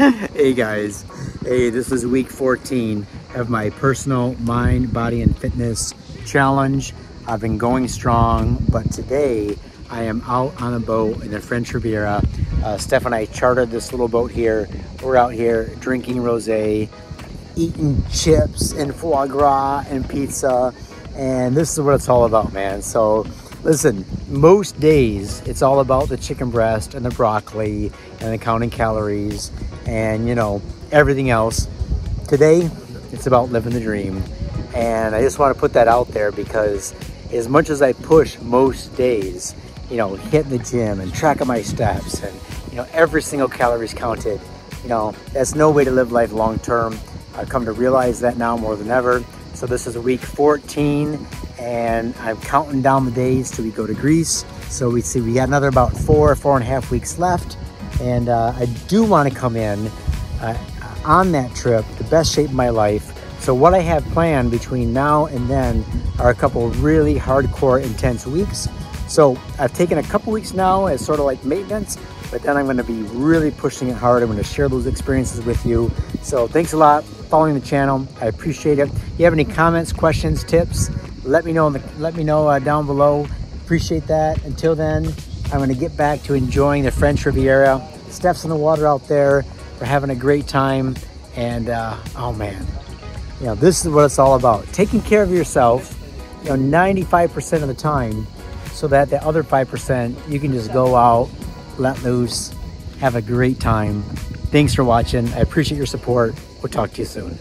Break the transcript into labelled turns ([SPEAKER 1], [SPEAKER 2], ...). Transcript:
[SPEAKER 1] Hey guys, hey, this is week 14 of my personal mind, body, and fitness challenge. I've been going strong, but today I am out on a boat in the French Riviera. Uh, Steph and I chartered this little boat here. We're out here drinking rosé, eating chips and foie gras and pizza, and this is what it's all about, man. So listen, most days it's all about the chicken breast and the broccoli and the counting calories and you know everything else. Today it's about living the dream, and I just want to put that out there because as much as I push most days, you know, hitting the gym and tracking my steps and you know every single calorie is counted. You know, that's no way to live life long term. I've come to realize that now more than ever. So this is week 14 and I'm counting down the days till we go to Greece. So we see we got another about four, four and a half weeks left. And uh, I do want to come in uh, on that trip, the best shape of my life. So what I have planned between now and then are a couple really hardcore, intense weeks. So I've taken a couple weeks now as sort of like maintenance, but then I'm going to be really pushing it hard. I'm going to share those experiences with you. So thanks a lot following the channel. I appreciate it. If you have any comments, questions, tips, let me know the, let me know uh, down below. Appreciate that. Until then, I'm going to get back to enjoying the French Riviera. Steph's in the water out there. We're having a great time. And uh, oh man, you know, this is what it's all about. Taking care of yourself, you know, 95% of the time so that the other 5% you can just go out, let loose, have a great time. Thanks for watching. I appreciate your support. We'll talk to you soon.